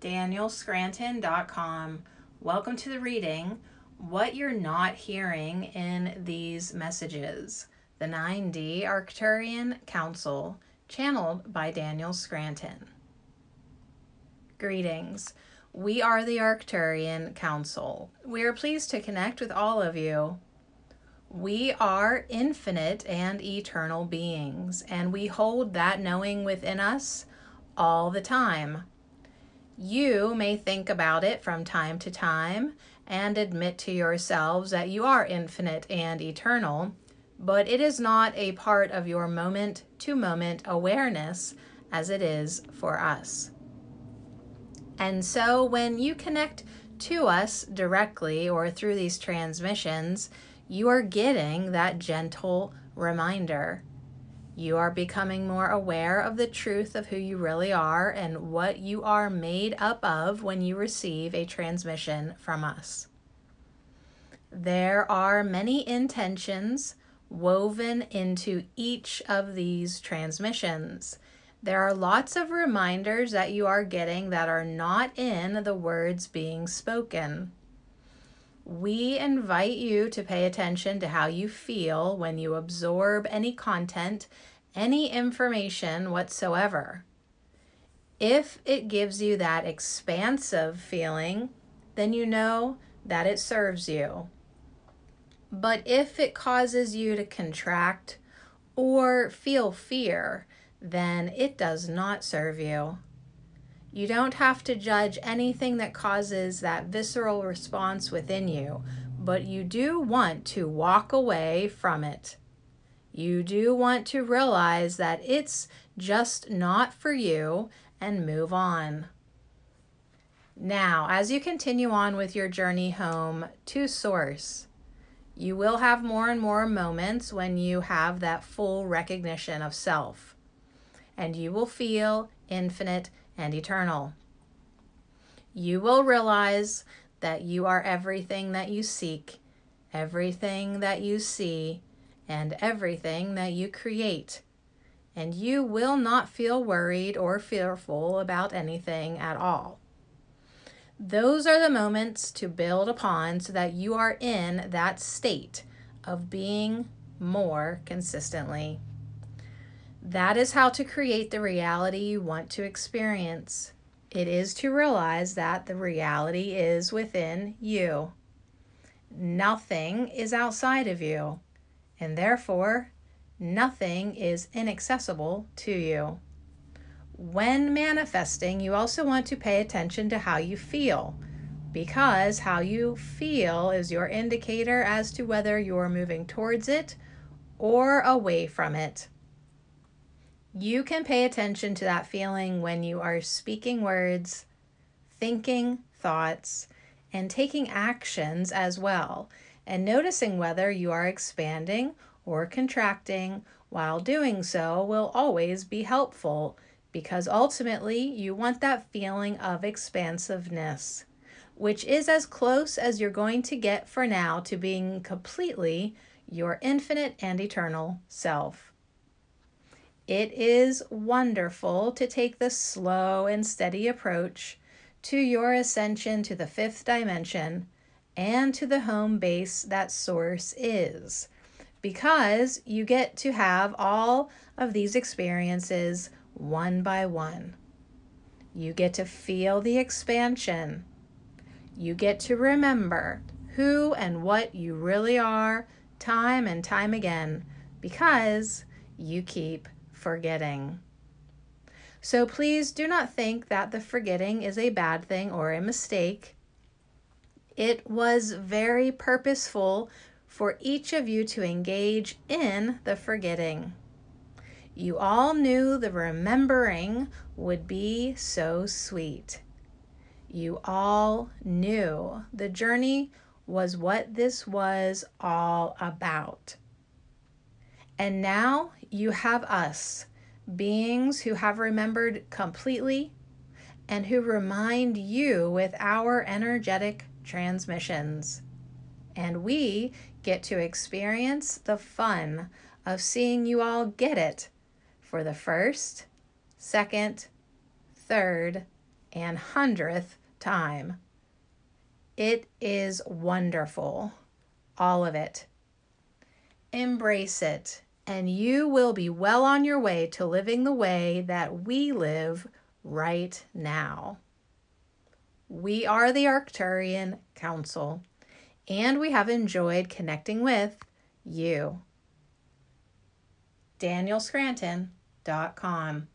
danielscranton.com. Welcome to the reading What You're Not Hearing in These Messages, the 9D Arcturian Council, channeled by Daniel Scranton. Greetings. We are the Arcturian Council. We are pleased to connect with all of you. We are infinite and eternal beings, and we hold that knowing within us all the time. You may think about it from time to time and admit to yourselves that you are infinite and eternal, but it is not a part of your moment to moment awareness as it is for us. And so when you connect to us directly or through these transmissions, you are getting that gentle reminder. You are becoming more aware of the truth of who you really are and what you are made up of when you receive a transmission from us. There are many intentions woven into each of these transmissions. There are lots of reminders that you are getting that are not in the words being spoken. We invite you to pay attention to how you feel when you absorb any content, any information whatsoever. If it gives you that expansive feeling, then you know that it serves you. But if it causes you to contract or feel fear, then it does not serve you. You don't have to judge anything that causes that visceral response within you, but you do want to walk away from it. You do want to realize that it's just not for you and move on. Now, as you continue on with your journey home to Source, you will have more and more moments when you have that full recognition of self and you will feel infinite and eternal. You will realize that you are everything that you seek, everything that you see, and everything that you create. And you will not feel worried or fearful about anything at all. Those are the moments to build upon so that you are in that state of being more consistently. That is how to create the reality you want to experience. It is to realize that the reality is within you. Nothing is outside of you, and therefore, nothing is inaccessible to you. When manifesting, you also want to pay attention to how you feel, because how you feel is your indicator as to whether you're moving towards it or away from it. You can pay attention to that feeling when you are speaking words, thinking thoughts, and taking actions as well, and noticing whether you are expanding or contracting while doing so will always be helpful because ultimately you want that feeling of expansiveness, which is as close as you're going to get for now to being completely your infinite and eternal self. It is wonderful to take the slow and steady approach to your ascension to the fifth dimension and to the home base that Source is, because you get to have all of these experiences one by one. You get to feel the expansion. You get to remember who and what you really are time and time again because you keep forgetting. So please do not think that the forgetting is a bad thing or a mistake. It was very purposeful for each of you to engage in the forgetting. You all knew the remembering would be so sweet. You all knew the journey was what this was all about. And now you have us, beings who have remembered completely and who remind you with our energetic transmissions. And we get to experience the fun of seeing you all get it for the first, second, third, and hundredth time. It is wonderful, all of it. Embrace it, and you will be well on your way to living the way that we live right now. We are the Arcturian Council, and we have enjoyed connecting with you. DanielScranton.com